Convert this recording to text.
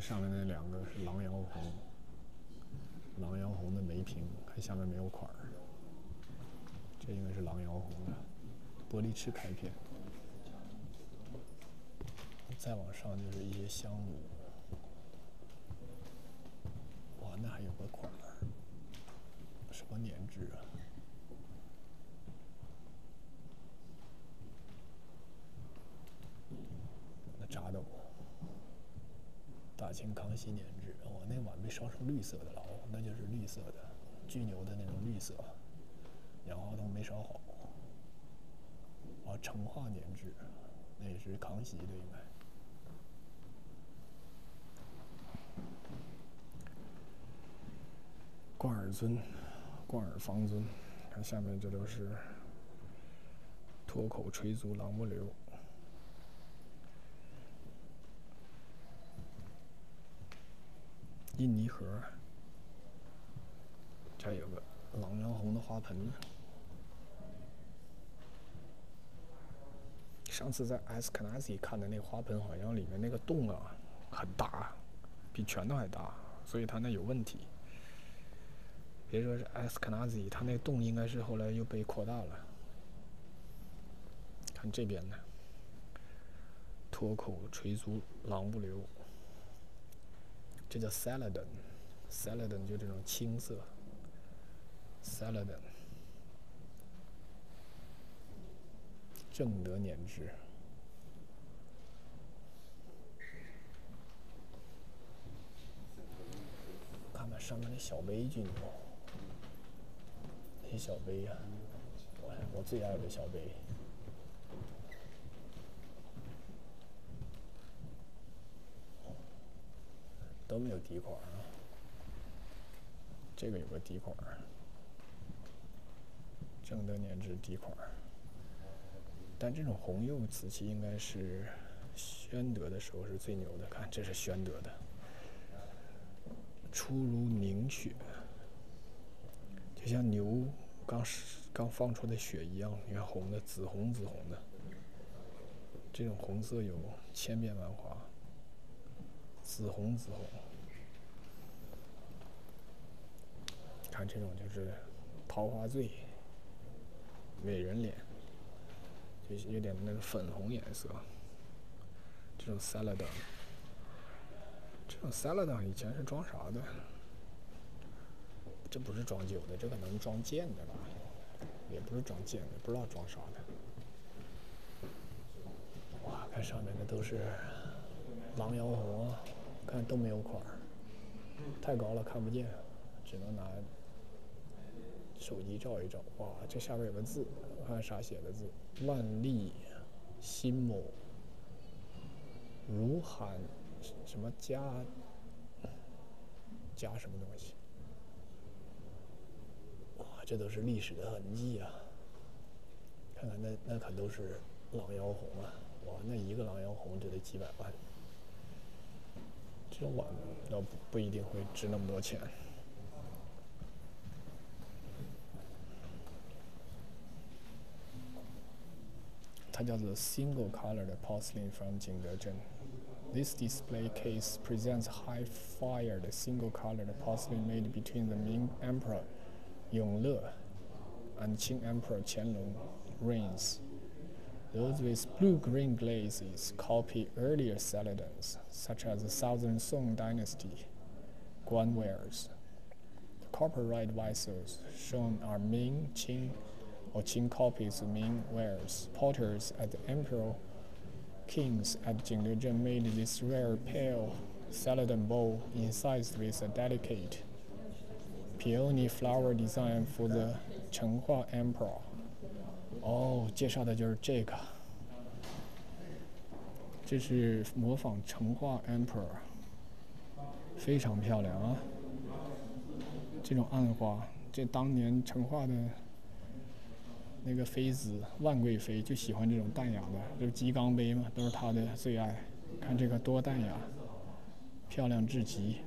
上面那两个是狼窑红，狼窑红的梅瓶，看下面没有款儿。这应该是狼窑红的，玻璃翅开片。再往上就是一些香炉。哇，那还有个款儿，什么年制啊？大清康熙年制。我，那碗被烧成绿色的了，那就是绿色的，巨牛的那种绿色。氧化铜没烧好。啊，成化年制，那也是康熙的应该。罐耳尊，冠耳方尊，看下面这都是脱口垂足狼不流。印泥盒，这有个狼窑红的花盆。上次在 S 卡纳西看的那个花盆，好像里面那个洞啊很大，比拳头还大，所以它那有问题。别说是 S 卡纳西，它那洞应该是后来又被扩大了。看这边的，脱口垂足狼不留。这叫 Saladin，Saladin 就这种青色。Saladin，正德年制。看看上面那小杯具，那小杯呀，我我最爱的小杯。都没有底款啊，这个有个底款，正德年制底款，但这种红釉瓷器应该是宣德的时候是最牛的。看，这是宣德的，出如凝雪，就像牛刚刚放出的血一样，你看红的，紫红紫红的，这种红色有千变万化。紫红紫红，看这种就是桃花醉、美人脸，就是有点那个粉红颜色。这种 salad，这种 salad 以前是装啥的？这不是装酒的，这可能装剑的吧？也不是装剑的，不知道装啥的。哇，看上面的都是狼窑红！都没有款儿，太高了看不见，只能拿手机照一照。哇，这下边有个字，我看啥写的字？万历辛某如罕什么加加什么东西？哇，这都是历史的痕迹啊！看看那那可都是狼窑红啊！哇，那一个狼窑红就得几百万。这碗要不不一定会值那么多钱。它叫做 Single Color 的 Porcelain from 景德镇。This display case presents high-fired single-colored porcelain made between the Ming Emperor Yongle and Qing Emperor Qianlong reigns. Those with blue-green glazes copy earlier celadons, such as the Southern Song Dynasty Guan wares. The copper-red vessels shown are Ming, Qing, or Qing copies of Ming wares. Potters at the Emperor Kings at Jingdezhen made this rare pale celadon bowl incised with a delicate peony flower design for the Chenhua Emperor. 哦，介绍的就是这个，这是模仿成化 Emperor，非常漂亮啊！这种暗花，这当年成化的那个妃子万贵妃就喜欢这种淡雅的，就是鸡缸杯嘛，都是她的最爱。看这个多淡雅，漂亮至极。